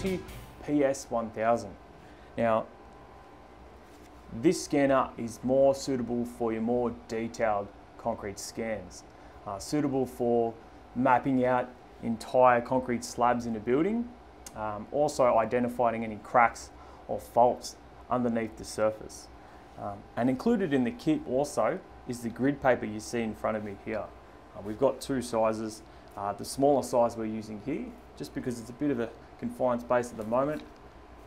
Ionity PS1000. Now, this scanner is more suitable for your more detailed concrete scans, uh, suitable for mapping out entire concrete slabs in a building, um, also identifying any cracks or faults underneath the surface. Um, and included in the kit also is the grid paper you see in front of me here. Uh, we've got two sizes. Uh, the smaller size we're using here, just because it's a bit of a confined space at the moment,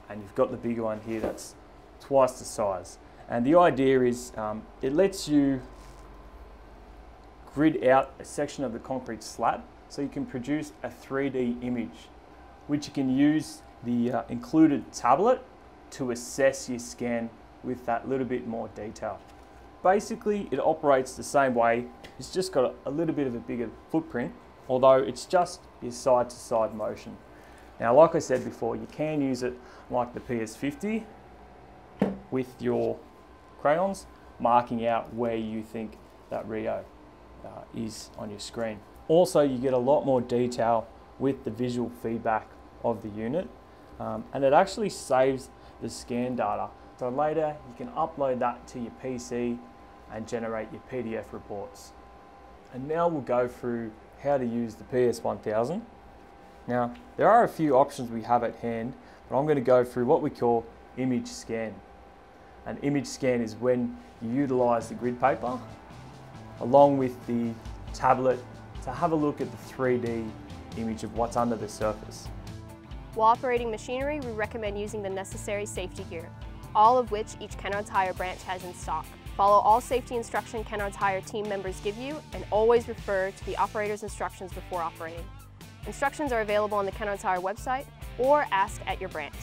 and you've got the bigger one here that's twice the size. And the idea is um, it lets you grid out a section of the concrete slab so you can produce a 3D image, which you can use the uh, included tablet to assess your scan with that little bit more detail. Basically, it operates the same way. It's just got a, a little bit of a bigger footprint, although it's just your side to side motion. Now, like I said before, you can use it like the PS50 with your crayons, marking out where you think that Rio uh, is on your screen. Also, you get a lot more detail with the visual feedback of the unit, um, and it actually saves the scan data. So later, you can upload that to your PC and generate your PDF reports. And now we'll go through how to use the PS1000. Now, there are a few options we have at hand, but I'm going to go through what we call image scan. An image scan is when you utilize the grid paper along with the tablet to have a look at the 3D image of what's under the surface. While operating machinery, we recommend using the necessary safety gear, all of which each Kennards Hire branch has in stock. Follow all safety instruction Kennards Hire team members give you and always refer to the operator's instructions before operating. Instructions are available on the Kennards Hire website or ask at your branch.